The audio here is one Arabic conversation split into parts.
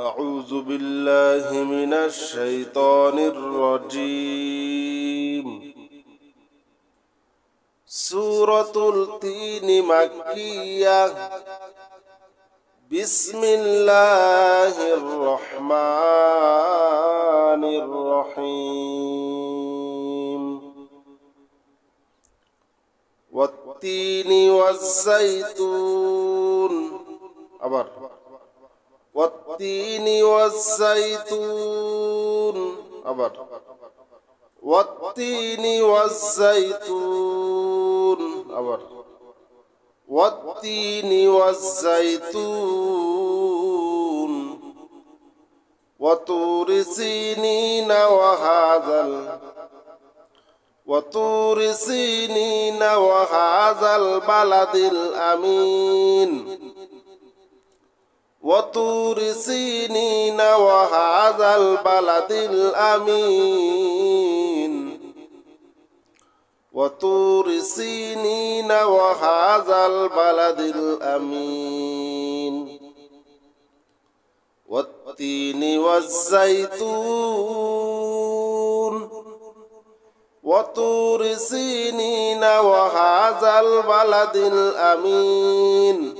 أعوذ بالله من الشيطان الرجيم. سورة التين مكية. بسم الله الرحمن الرحيم. والتين والزيتون. أبر. والتين والزيتون. أبر والتين والزيتون. أبر والتين والزيتون. وطور سينين وهذا وطور سينين وهذا البلد الأمين. وطور سينين وهذا البلد الأمين. وطور سينين وهذا البلد الأمين. والتين والزيتون. وطور سينين وهذا البلد الأمين.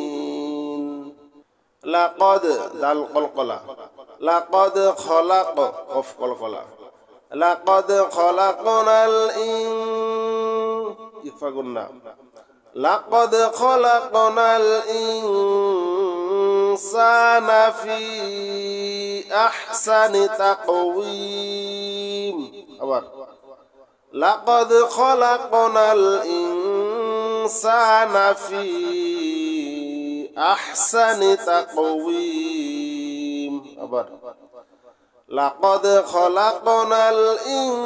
لقد دال قلقلة لقد خلق قف قلقلة. لقد خلقنا الإن يفقنا لقد خلقنا الإنسان في أحسن تقويم. أبر لقد خلقنا الإنسان في أحسن تقويم. لقد خلقنا الإنسان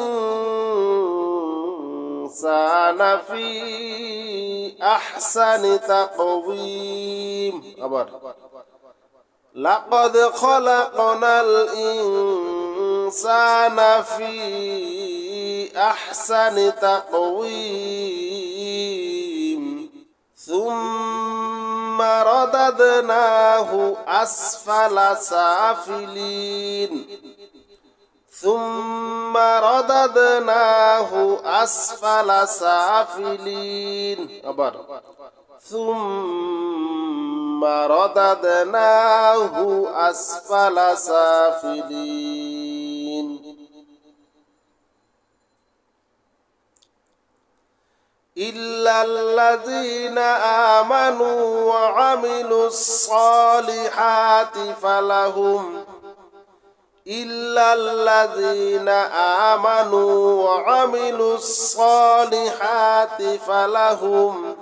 في أحسن تقويم. لقد خلقنا الإنسان في أحسن تقويم. ثم ثم رددناه أسفل سافلين. ثم رددناه أسفل سافلين. ثم رددناه أسفل سافلين. إلا الذين آمنوا وعملوا الصالحات فلهم إلا الذين آمنوا وعملوا الصالحات فلهم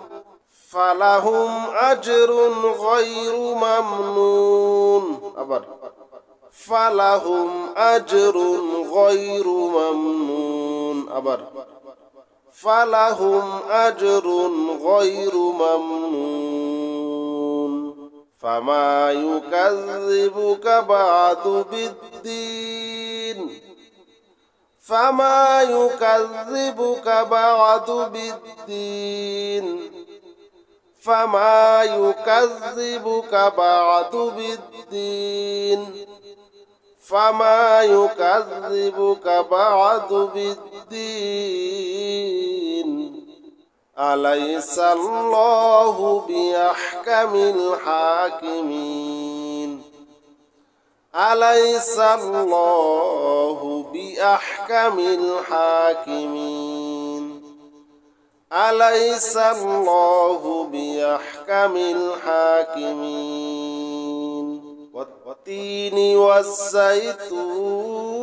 فلهم أجر غير ممنون. فلهم أجر غير ممنون. أبدا. فلهم أجر غير ممنون. فما يكذبك بعد بالدين. فما يكذبك بعد بالدين. فما يكذبك بعد بالدين. فما يكذبك بعد بالدين. أليس الله بأحكم الحاكمين؟ أليس الله بأحكم الحاكمين؟ أليس الله بأحكم الحاكمين؟ والتين والزيتون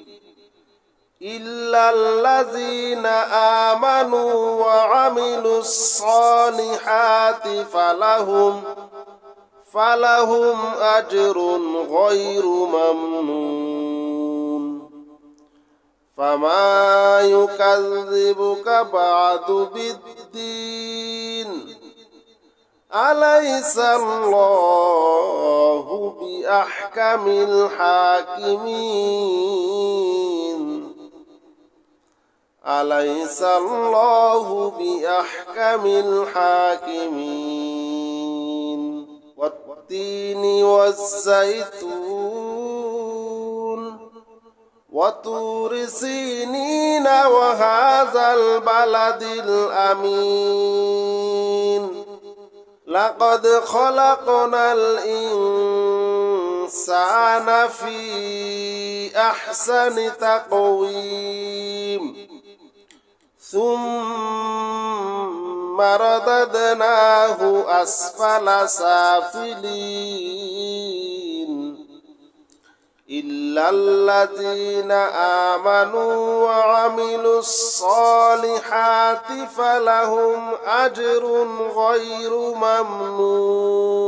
إلا الذين آمنوا وعملوا الصالحات فلهم فلهم أجر غير ممنون. فما يكذبك بعد بالدين. أليس الله بأحكم الحاكمين؟ أليس الله بأحكم الحاكمين؟ والتين والزيتون وطور سينين وهذا البلد الأمين. لقد خلقنا الإنسان في أحسن تقويم. ثم رددناه أسفل سافلين. إلا الذين آمنوا وعملوا الصالحات فلهم أجر غير ممنون.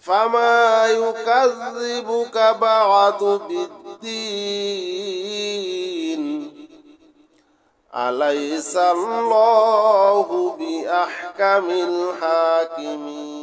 فما يكذبك بعد بالدين. أليس الله بأحكم الحاكمين؟